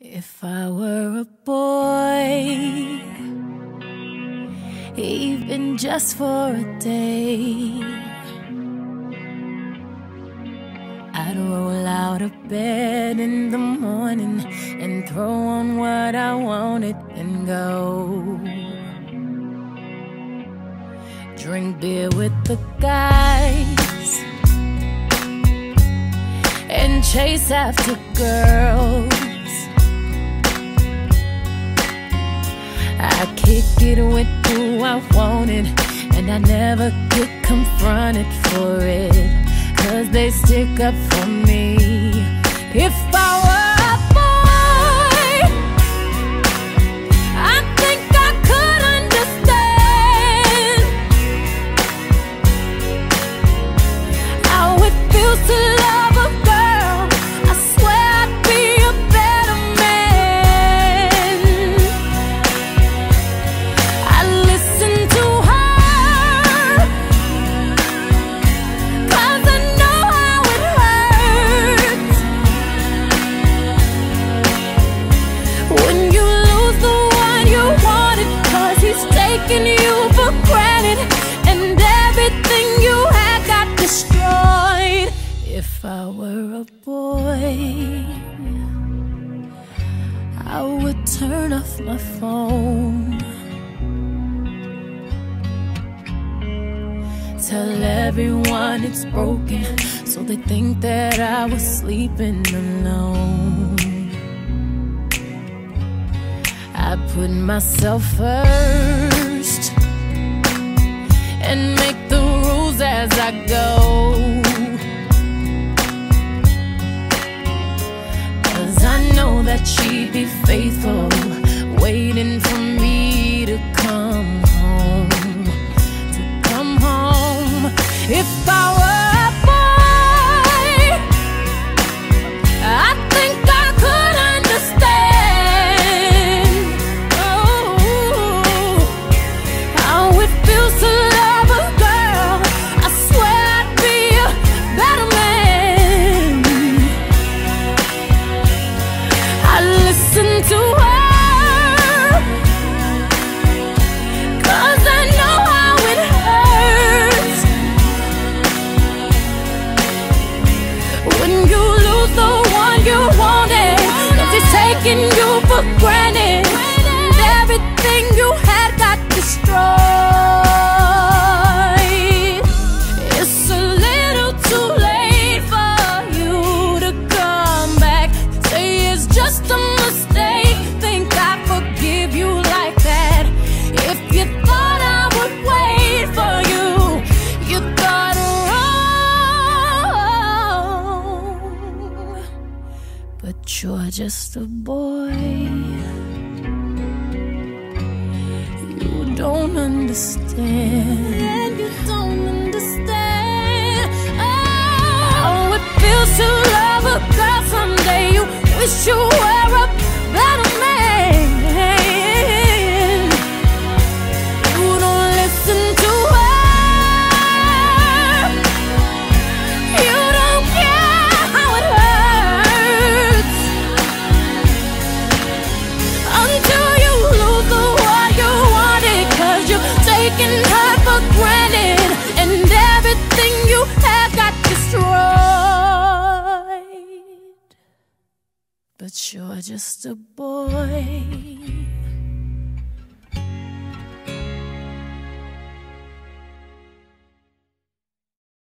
If I were a boy, even just for a day, I'd roll out of bed in the morning and throw on what I wanted and go. Drink beer with the guys and chase after girls. I kick it with who I wanted, and I never get confronted for it. Cause they stick up for me. If I were If I were a boy, I would turn off my phone. Tell everyone it's broken, so they think that I was sleeping alone. I put myself first and make the rules as I go. She'd be faithful, to you're just a boy. You don't understand. You don't understand. Oh, it feels to love a girl someday. You wish you were you're just a boy.